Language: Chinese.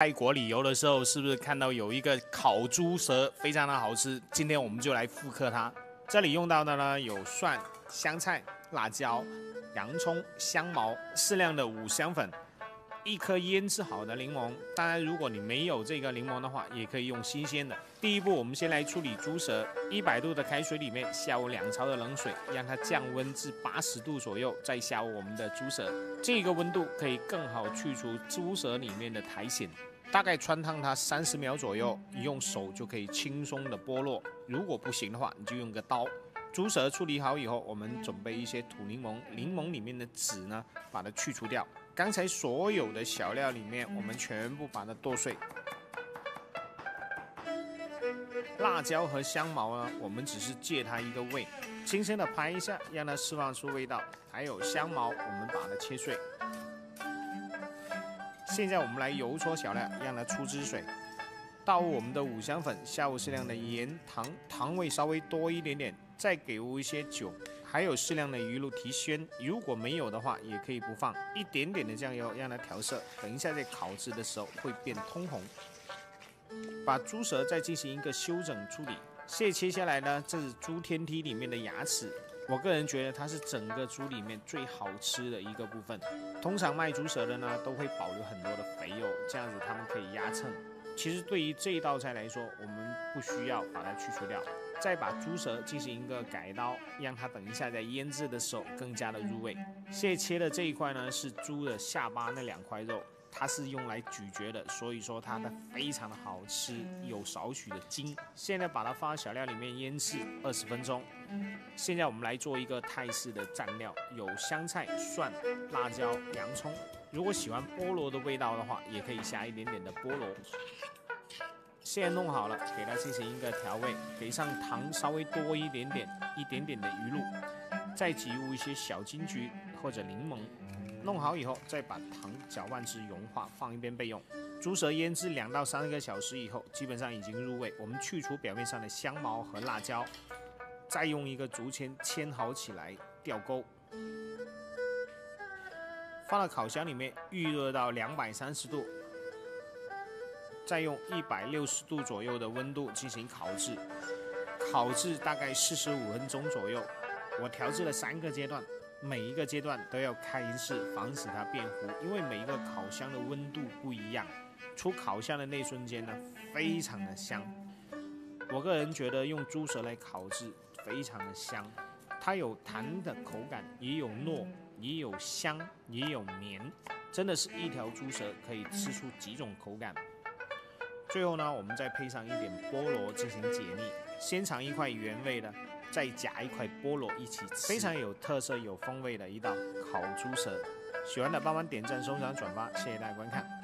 泰国旅游的时候，是不是看到有一个烤猪舌，非常的好吃？今天我们就来复刻它。这里用到的呢有蒜、香菜、辣椒、洋葱、香茅，适量的五香粉。一颗腌制好的柠檬，当然如果你没有这个柠檬的话，也可以用新鲜的。第一步，我们先来处理猪舌，一百度的开水里面下入两勺的冷水，让它降温至八十度左右，再下入我们的猪舌。这个温度可以更好去除猪舌里面的苔藓。大概穿烫它三十秒左右，你用手就可以轻松的剥落。如果不行的话，你就用个刀。猪舌处理好以后，我们准备一些土柠檬，柠檬里面的籽呢，把它去除掉。刚才所有的小料里面，我们全部把它剁碎。辣椒和香茅呢，我们只是借它一个味，轻轻的拍一下，让它释放出味道。还有香茅，我们把它切碎。现在我们来揉搓小料，让它出汁水。倒入我们的五香粉，下入适量的盐、糖，糖味稍微多一点点，再给入一些酒。还有适量的鱼露提鲜，如果没有的话，也可以不放一点点的酱油让它调色。等一下在烤制的时候会变通红。把猪舌再进行一个修整处理，现切下来呢，这是猪天梯里面的牙齿。我个人觉得它是整个猪里面最好吃的一个部分。通常卖猪舌的呢，都会保留很多的肥肉，这样子他们可以压秤。其实对于这一道菜来说，我们不需要把它去除掉，再把猪舌进行一个改刀，让它等一下在腌制的时候更加的入味。现切的这一块呢，是猪的下巴那两块肉，它是用来咀嚼的，所以说它的非常的好吃，有少许的筋。现在把它放在小料里面腌制二十分钟。现在我们来做一个泰式的蘸料，有香菜、蒜、辣椒、洋葱。如果喜欢菠萝的味道的话，也可以下一点点的菠萝。现在弄好了，给它进行一个调味，给上糖稍微多一点点，一点点的鱼露，再挤入一些小金桔或者柠檬。弄好以后，再把糖搅拌至融化，放一边备用。猪舌腌制两到三个小时以后，基本上已经入味。我们去除表面上的香茅和辣椒，再用一个竹签签好起来，吊钩。放到烤箱里面预热到两百三十度，再用一百六十度左右的温度进行烤制，烤制大概四十五分钟左右。我调制了三个阶段，每一个阶段都要开一次，防止它变糊。因为每一个烤箱的温度不一样，出烤箱的那瞬间呢，非常的香。我个人觉得用猪舌来烤制非常的香，它有弹的口感，也有糯。也有香，也有绵，真的是一条猪舌可以吃出几种口感。最后呢，我们再配上一点菠萝进行解腻，先尝一块原味的，再夹一块菠萝一起吃，非常有特色、有风味的一道烤猪舌。喜欢的帮忙点赞、收藏、转发，谢谢大家观看。